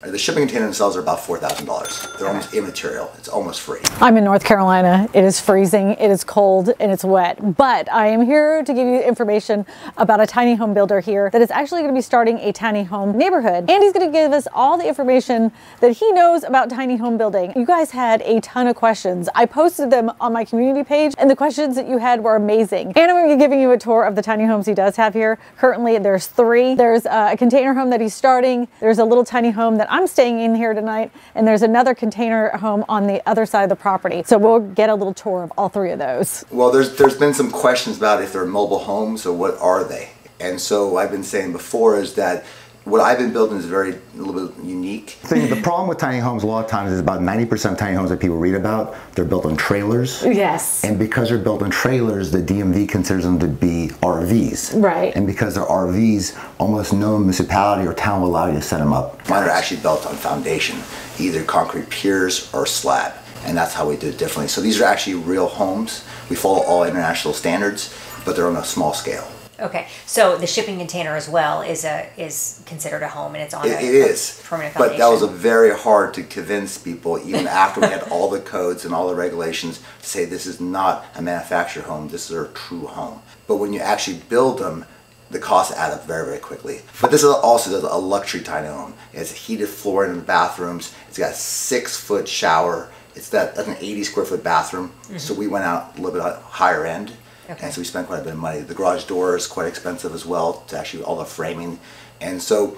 The shipping container themselves are about $4,000. They're almost immaterial. It's almost free. I'm in North Carolina. It is freezing, it is cold, and it's wet. But I am here to give you information about a tiny home builder here that is actually going to be starting a tiny home neighborhood. And he's going to give us all the information that he knows about tiny home building. You guys had a ton of questions. I posted them on my community page, and the questions that you had were amazing. And I'm going to be giving you a tour of the tiny homes he does have here. Currently, there's three. There's uh, a container home that he's starting. There's a little tiny home that I'm staying in here tonight, and there's another container home on the other side of the property. So we'll get a little tour of all three of those. Well, there's there's been some questions about if they're mobile homes or what are they. And so I've been saying before is that what I've been building is very a little bit unique. Thing, the problem with tiny homes a lot of times is about 90% of tiny homes that people read about, they're built on trailers. Yes. And because they're built on trailers, the DMV considers them to be RVs. Right. And because they're RVs, almost no municipality or town will allow you to set them up. Mine are actually built on foundation, either concrete piers or slab. And that's how we do it differently. So these are actually real homes. We follow all international standards, but they're on a small scale. Okay, so the shipping container as well is a is considered a home, and it's on It, a it is, permanent but that was a very hard to convince people, even after we had all the codes and all the regulations, to say this is not a manufactured home. This is a true home. But when you actually build them, the costs add up very, very quickly. But this is also a luxury tiny home. It has heated flooring in the bathrooms. It's got a six foot shower. It's that that's an 80 square foot bathroom. Mm-hmm. So we went out a little bit higher end. Okay. And so we spent quite a bit of money. The garage door is quite expensive as well to actually all the framing. And so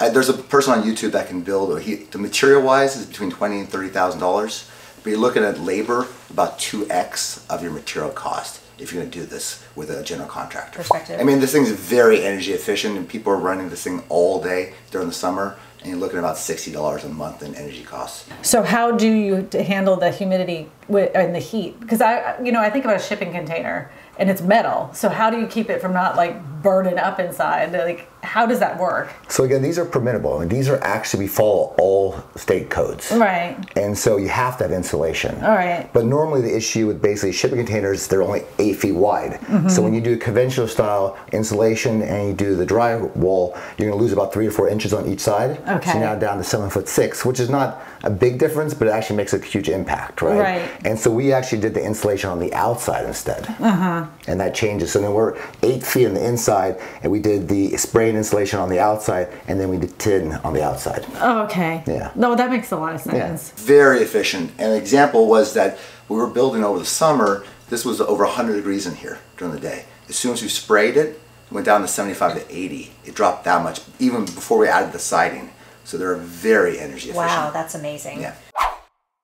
I, there's a person on YouTube that can build. He, the material wise is between twenty and thirty thousand dollars. But you're looking at labor about two x of your material cost if you're going to do this with a general contractor. Perspective. I mean, this thing's very energy efficient, and people are running this thing all day during the summer. And you're looking at about sixty dollars a month in energy costs. So how do you handle the humidity and the heat? Because I, you know, I think about a shipping container and it's metal. So how do you keep it from not like burning up inside? Like, how does that work? So again, these are permittable, and these are actually, we follow all state codes. Right. And so you have to have insulation. All right. But normally the issue with basically shipping containers, they're only eight feet wide. Mm-hmm. So when you do conventional style insulation and you do the drywall, you're gonna lose about three or four inches on each side. Okay. So you're now down to seven foot six, which is not a big difference, but it actually makes a huge impact, right? Right. And so we actually did the insulation on the outside instead. Uh-huh. And that changes. So then we're eight feet on the inside, and we did the spraying insulation on the outside, and then we did tin on the outside. Oh, okay. Yeah. No, that makes a lot of sense. Yeah. very efficient. And an example was that we were building over the summer. This was over 100 degrees in here during the day. As soon as we sprayed it, it went down to 75 to 80. It dropped that much, even before we added the siding. So they're very energy efficient. wow, that's amazing. Yeah.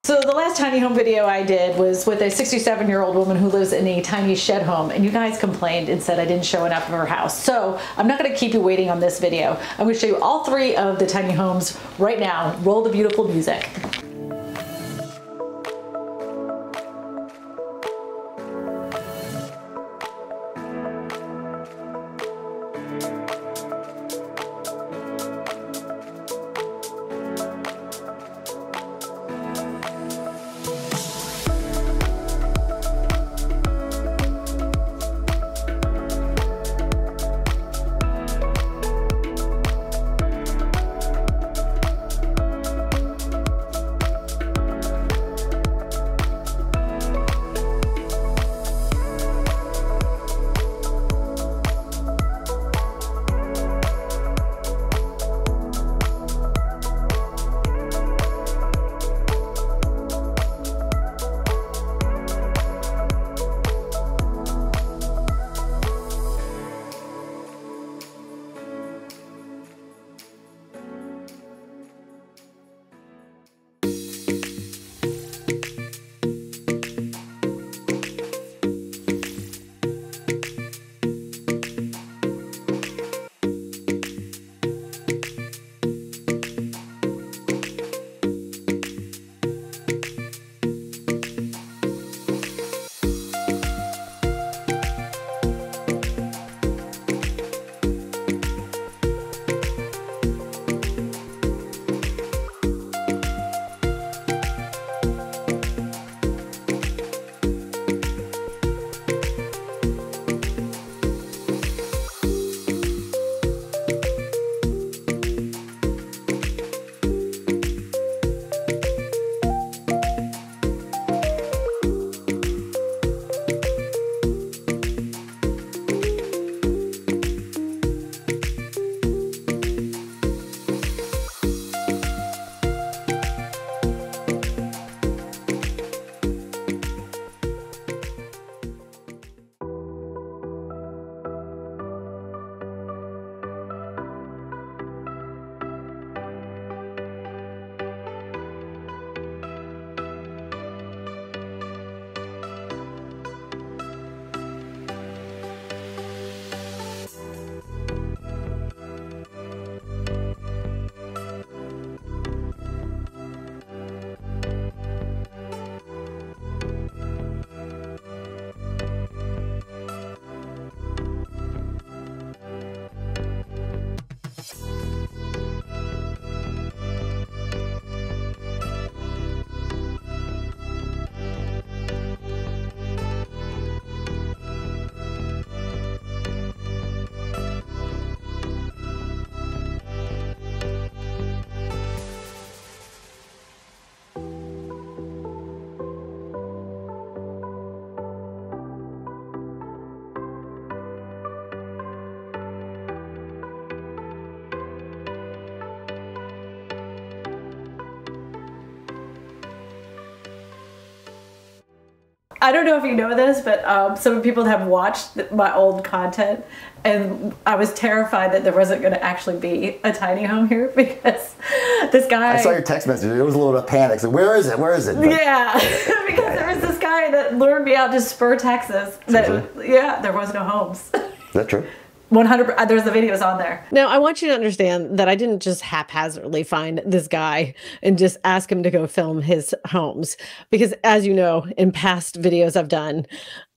So the last tiny home video I did was with a 67 year old woman who lives in a tiny shed home and you guys complained and said I didn't show enough of her house. So I'm not gonna keep you waiting on this video. I'm gonna show you all three of the tiny homes right now. Roll the beautiful music. I don't know if you know this, but um, some people have watched my old content, and I was terrified that there wasn't going to actually be a tiny home here because this guy. I saw your text message. It was a little bit of panic. So where is it? Where is it? But Yeah, because there was this guy that lured me out to Spur, Texas. That yeah, there was no homes. Is that true? 100. Uh, there's the videos on there. Now, I want you to understand that I didn't just haphazardly find this guy and just ask him to go film his homes. Because, as you know, in past videos I've done,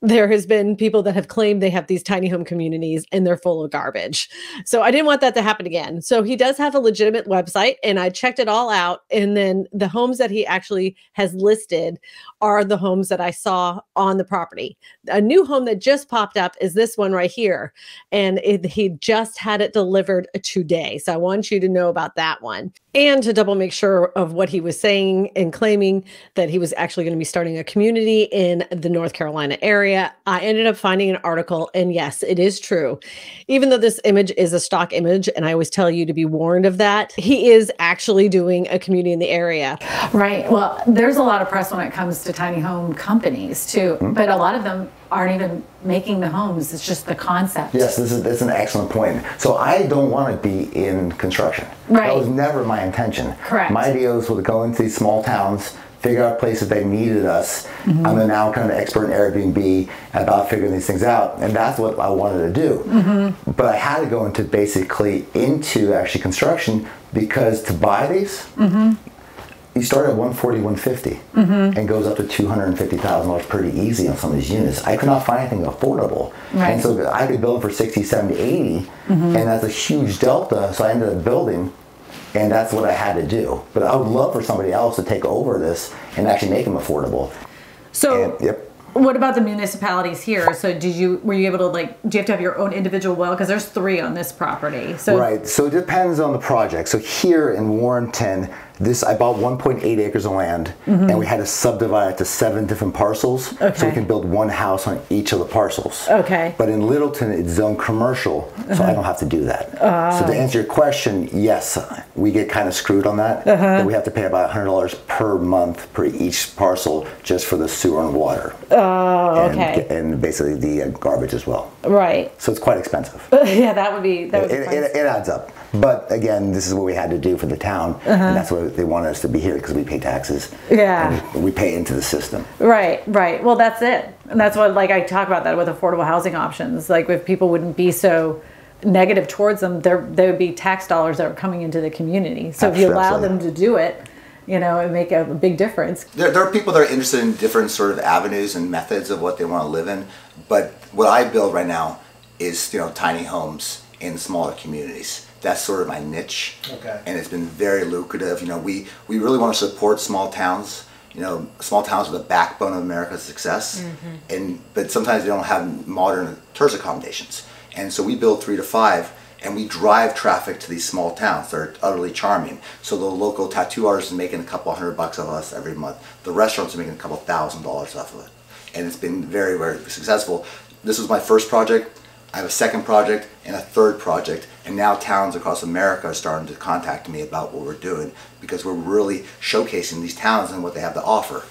there has been people that have claimed they have these tiny home communities and they're full of garbage. So I didn't want that to happen again. So he does have a legitimate website and I checked it all out. And then the homes that he actually has listed are the homes that I saw on the property. A new home that just popped up is this one right here. And it, he just had it delivered today. So I want you to know about that one. And to double make sure of what he was saying and claiming that he was actually going to be starting a community in the North Carolina area, I ended up finding an article. And yes, it is true. Even though this image is a stock image, and I always tell you to be warned of that, he is actually doing a community in the area. Right. Well, there's a lot of press when it comes to tiny home companies too, Hmm? but a lot of them aren't even making the homes. It's just the concept. Yes, this is that's an excellent point. So I don't want to be in construction. Right. That was never my intention. Correct. My ideas was to go into these small towns, figure out places they needed us. Mm-hmm. I'm now kind of an expert in Airbnb about figuring these things out, and that's what I wanted to do. Mm-hmm. But I had to go into basically into actually construction because to buy these. Mm-hmm. You start at 140, 150, mm-hmm. and goes up to $250,000 pretty easy on some of these units. I could not find anything affordable. Right. And so I could build for 60, 70, 80, mm-hmm. and that's a huge delta. So I ended up building, and that's what I had to do. But I would love for somebody else to take over this and actually make them affordable. So, And, yep. what about the municipalities here? So, did you were you able to like? Do you have to have your own individual well? Because there's three on this property. So, Right. So it depends on the project. So here in Warrenton, this I bought 1.8 acres of land, and we had to subdivide it to seven different parcels, so Mm-hmm. We can build one house on each of the parcels. Okay. But in Littleton, it's zoned commercial, so I don't have to do that. So to answer your question, yes, we get kind of screwed on that. Uh-huh. That we have to pay about $100 per month per each parcel just for the sewer and water. Oh, and, okay. And basically the uh, garbage as well. right. So it's quite expensive. yeah, that would be that would It, be it, it adds up. But again, this is what we had to do for the town, and that's why they wanted us to be here because we pay taxes. Uh-huh. Yeah. and we pay into the system. Right, right. Well, that's it. And that's what, like, I talk about that with affordable housing options. Like, if people wouldn't be so negative towards them, there there would be tax dollars that are coming into the community. So if you allow Absolutely. them to do it, you know, it would make a big difference. There, there are people that are interested in different sort of avenues and methods of what they want to live in. But what I build right now is, you know, tiny homes in smaller communities. That's sort of my niche. Okay. And it's been very lucrative. You know, we, we really want to support small towns. You know, small towns are the backbone of America's success. Mm-hmm. And but sometimes they don't have modern tourist accommodations. And so we build three to five and we drive traffic to these small towns. They're utterly charming. So the local tattoo artist is making a couple hundred bucks of us every month. The restaurants are making a couple thousand dollars off of it. And it's been very, very successful. This was my first project. I have a second project and a third project, and now towns across America are starting to contact me about what we're doing because we're really showcasing these towns and what they have to offer.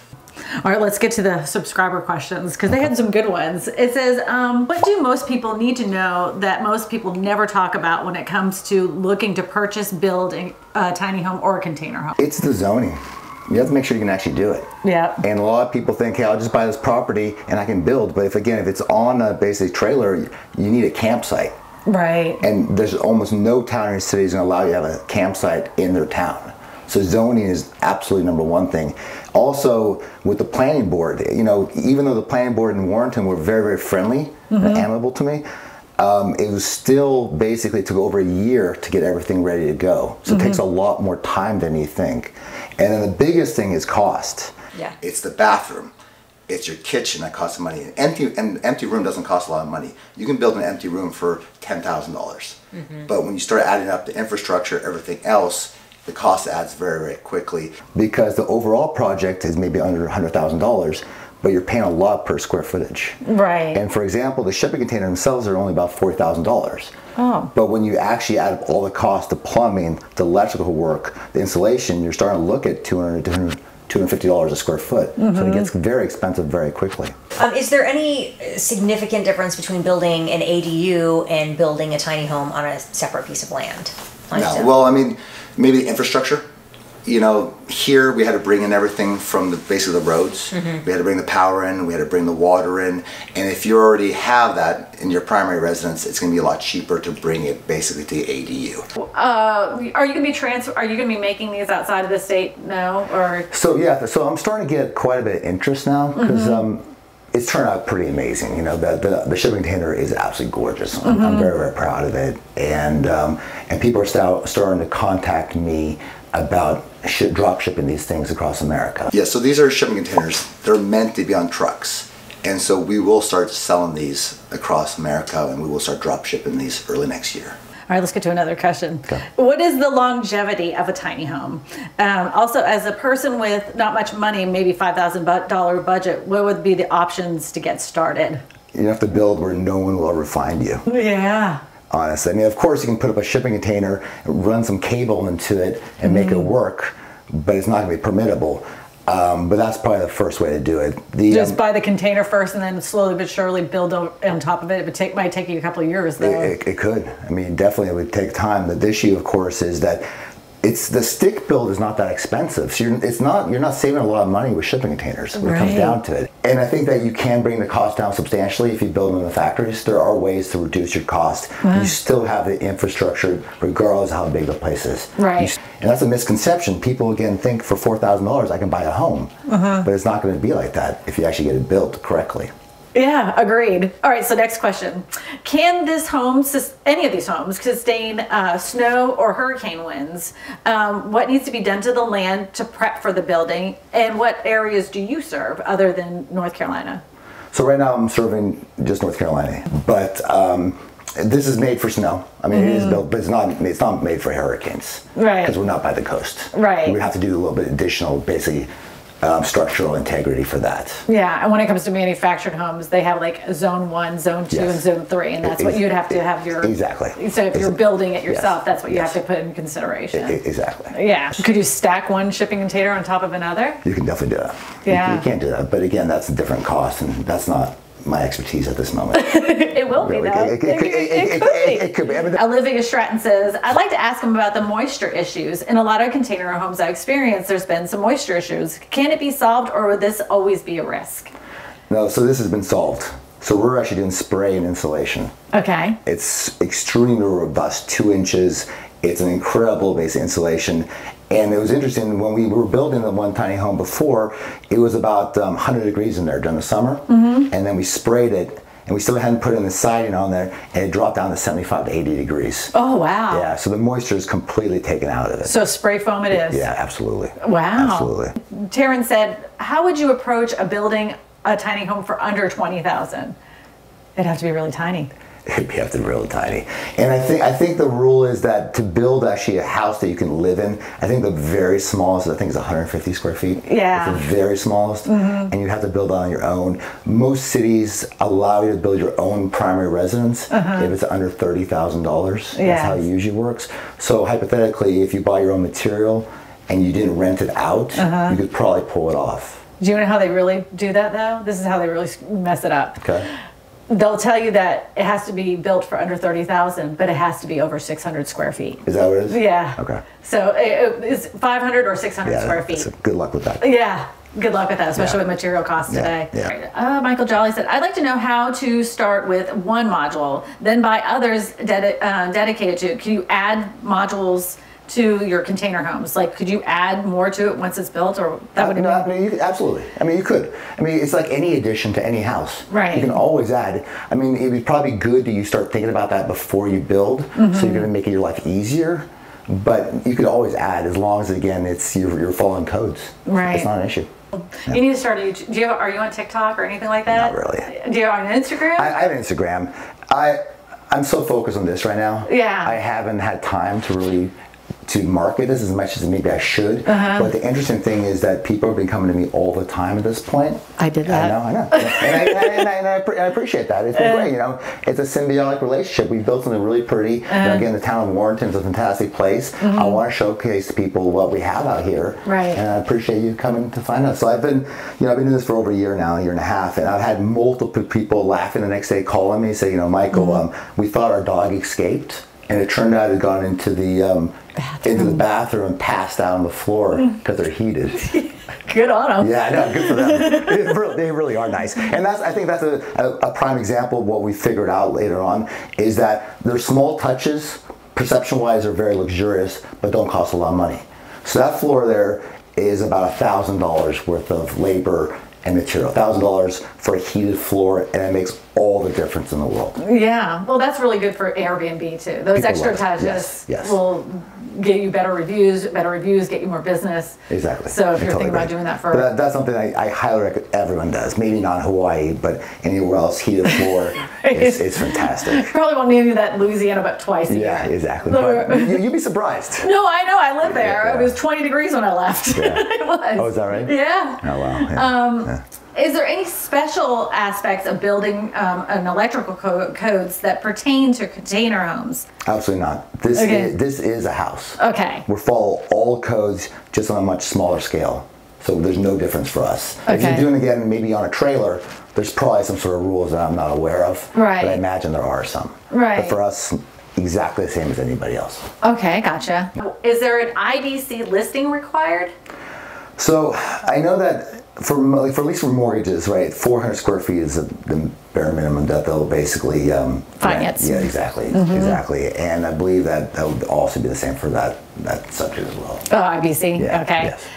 All right, let's get to the subscriber questions because they had some good ones. It says, um, What do most people need to know that most people never talk about when it comes to looking to purchase, build a a tiny home or a container home? It's the zoning. You have to make sure you can actually do it. Yeah. And a lot of people think, hey, I'll just buy this property and I can build. But if again, if it's on a basic trailer, you need a campsite. Right. And there's almost no town in your city is going to allow you to have a campsite in their town. So zoning is absolutely number one thing. Also, with the planning board, you know, even though the planning board in Warrenton were very, very friendly and mm-hmm. amiable to me, um, it was still basically took over a year to get everything ready to go. So it takes a lot more time than you think. And then the biggest thing is cost. Yeah. It's the bathroom. It's your kitchen that costs money. An empty an empty room doesn't cost a lot of money. You can build an empty room for ten dollars. But when you start adding up the infrastructure, everything else, the cost adds very, very quickly. because the overall project is maybe under $100,000, but you're paying a lot per square footage. Right. And for example, the shipping container themselves are only about $40,000. Oh. But when you actually add up all the cost, the plumbing, the electrical work, the insulation, you're starting to look at 200 to $250 a square foot. So Mm-hmm. it gets very expensive very quickly. Um, is there any uh, significant difference between building an ADU and building a tiny home on a separate piece of land? No, well, I mean, maybe the infrastructure. You know, here we had to bring in everything from the basically the roads. Mm-hmm. We had to bring the power in. We had to bring the water in. And if you already have that in your primary residence, it's going to be a lot cheaper to bring it basically to the ADU. Uh, are you gonna be trans? Are you gonna be making these outside of the state? No, or So yeah, so I'm starting to get quite a bit of interest now because Mm-hmm. um, it's turned out pretty amazing. You know, the, the, the shipping container is absolutely gorgeous. I'm, I'm very very proud of it, and um, and people are start, starting to contact me about ship, drop shipping these things across America. Yeah, so these are shipping containers. They're meant to be on trucks. And so we will start selling these across America and we will start drop shipping these early next year. All right, let's get to another question. Okay. What is the longevity of a tiny home? Um, also, as a person with not much money, maybe five thousand dollar budget, what would be the options to get started? You have to build where no one will ever find you. Yeah. honestly. I mean, of course, you can put up a shipping container, run some cable into it, and make Mm-hmm. it work, but it's not going to be permittable. Um, but that's probably the first way to do it. The, Just um, buy the container first, and then slowly but surely build o- on top of it. It would take might take you a couple of years though. it, it could. I mean, definitely it would take time. The issue, of course, is that it's the stick build is not that expensive. So you're, it's not you're not saving a lot of money with shipping containers when it comes down to it. And I think that you can bring the cost down substantially if you build them in the factories. There are ways to reduce your cost. You still have the infrastructure, regardless of how big the place is. Right. You and that's a misconception. People again think for four thousand dollars I can buy a home, Uh-huh. but it's not going to be like that if you actually get it built correctly. Yeah, agreed. All right, so next question. Can this home, any of these homes, sustain uh, snow or hurricane winds? Um, what needs to be done to the land to prep for the building? And what areas do you serve other than North Carolina? So right now I'm serving just North Carolina, but um, this is made for snow. I mean, it is built, but it's not. It's not made for hurricanes, Mm-hmm. Right. Because we're not by the coast, Right. We have to do a little bit additional, basically, um, structural integrity for that. Yeah, and when it comes to manufactured homes, they have like zone one, zone two, Yes. and zone three, and that's what you'd have to have your Exactly. So if you're building it yes. yourself, that's what you Yes. have to put in consideration. E- exactly. yeah. Could you stack one shipping container on top of another? You can definitely do that. You- Yeah. You, can't do that, but again, that's a different cost, and that's not my expertise at this moment. It will be Really. though. It- it- it- it- could be. I mean, Olivia Stratton says, I'd like to ask him about the moisture issues. In a lot of container homes I've experienced, there's been some moisture issues. Can it be solved or would this always be a risk? No, so this has been solved. So we're actually doing spray and insulation. Okay. It's extremely robust, two inches. It's an incredible base insulation. And it was interesting when we were building the one tiny home before, it was about um, 100 degrees in there during the summer. Mm-hmm. And then we sprayed it and we still hadn't put in the siding on there and it dropped down to 75 to 80 degrees. Oh, wow. Yeah, so the moisture is completely taken out of it. So spray foam it is. yeah, absolutely. Wow. Absolutely. Taryn said, how would you approach a building a tiny home for under 20,000? It'd have to be really tiny. You have to be really tiny. And I think I think the rule is that to build actually a house that you can live in, I think the very smallest I think is 150 square feet. Yeah. It's the very smallest, mm-hmm. and you have to build on your own. Most cities allow you to build your own primary residence uh-huh. if it's under thirty thousand dollars. That's how it usually works. So hypothetically, if you buy your own material and you didn't rent it out, uh-huh. you could probably pull it off. Do you know how they really do that though? This is how they really mess it up. Okay. They'll tell you that it has to be built for under 30,000, but it has to be over 600 square feet. Is that what it is? Yeah. Okay. So it, it's 500 or 600 Yeah. square feet. good luck with that. Yeah. Good luck with that, especially Yeah. with material costs Yeah, today. yeah. Uh, Michael Jolly said, I'd like to know how to start with one module, then buy others dedi- uh, dedicated to. Can you add modules to your container homes? Like, could you add more to it once it's built, or that would Uh, no, I be? mean, you absolutely. I mean, you could. I mean, it's like any addition to any house. Right. You can always add. I mean, it'd be probably good that you start thinking about that before you build, so Mm-hmm. you're going to make your life easier. But you could always add as long as again it's you're, you're following codes. Right. It's not an issue. You need to start a. Do you are you on TikTok or anything like that? Not really. Do you on Instagram? I, I have Instagram. I I'm so focused on this right now. Yeah. I haven't had time to really to market this as much as maybe I should. Uh-huh. But the interesting thing is that people have been coming to me all the time at this point. I did I that. know, I know, and I, and I, and I, and I, appre- I appreciate that. It's been uh-huh. great. You know, it's a symbiotic relationship. We built something really pretty. You know, uh-huh. again, the town of Warrenton is a fantastic place. Mm-hmm. I want to showcase to people what we have out here. Right. And I appreciate you coming to find us. So I've been, you know, I've been doing this for over a year now, a year and a half, and I've had multiple people laughing the next day, calling me, say, you know, Michael, mm-hmm. um, we thought our dog escaped, and it turned out it had gone into the um, into the bathroom and passed out on the floor mm. because they're heated. Good on them. Yeah, I know. Good for them. they, really, they really are nice, and that's I think that's a, a, a prime example of what we figured out later on is that their small touches, perception-wise, are very luxurious, but don't cost a lot of money. So that floor there is about a thousand dollars worth of labor and material. Thousand dollars for a heated floor, and it makes all the difference in the world. Yeah, well, that's really good for Airbnb too. Those People extra touches Yes, yes. will get you better reviews. Better reviews get you more business. Exactly. So if I you're totally thinking about doing that for, But that, that's something I, I highly recommend everyone does. Maybe not Hawaii, but anywhere else, heated floor, it's, it's fantastic. probably won't need that Louisiana but twice a Yeah, year. exactly. But you, you'd be surprised. No, I know. I lived there. Yeah. It was 20 degrees when I left. Yeah. it was. Oh, is that right? Yeah. Oh wow. Yeah. Um, Yeah. Is there any special aspects of building um, an electrical co- codes that pertain to container homes? Absolutely not. This Okay. is this is a house. Okay. We follow all codes just on a much smaller scale. So there's no difference for us. Okay. If you're doing it again maybe on a trailer, there's probably some sort of rules that I'm not aware of. Right. But I imagine there are some. Right. But for us, exactly the same as anybody else. Okay, gotcha. Is there an IDC listing required? So I know that for like for at least for mortgages, right? 400 square feet is the, the bare minimum that they'll basically um, Finance. rent. Yeah, exactly, exactly. And I believe that that would also be the same for that that subject as well. Oh, IBC. Yeah, okay. yes.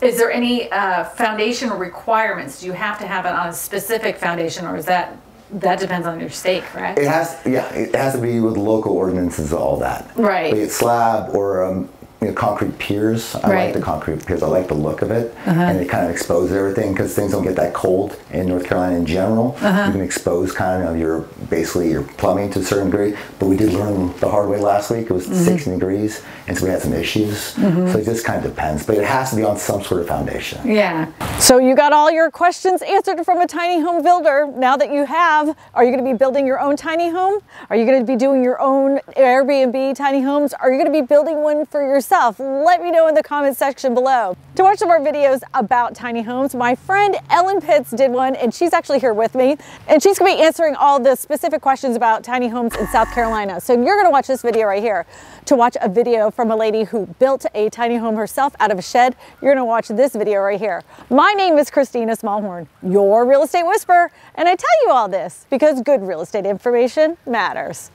Is there any uh, foundational requirements? Do you have to have it on a specific foundation, or is that that depends on your state, correct? It has, yeah, it has to be with local ordinances, and all that. Right. Be it slab or um, you know, concrete piers. I Right. Like the concrete piers. I like the look of it, and it kind of exposes everything because things don't get that cold in North Carolina in general. Uh-huh. You can expose kind of your basically your plumbing to a certain degree. But we did learn the hard way last week. It was Mm-hmm. 60 degrees, and so we had some issues. So it just kind of depends. But it has to be on some sort of foundation. Yeah. So you got all your questions answered from a tiny home builder. Now that you have, are you going to be building your own tiny home? Are you going to be doing your own Airbnb tiny homes? Are you going to be building one for yourself? Let me know in the comment section below. To watch some more videos about tiny homes, my friend Ellen Pitts did one and she's actually here with me and she's to be answering all the specific questions about tiny homes in South Carolina. So you're going to watch this video right here. To watch a video from a lady who built a tiny home herself out of a shed, you're to watch this video right here. My name is Kristina Smallhorn, your real estate whisperer, and I tell you all this because good real estate information matters.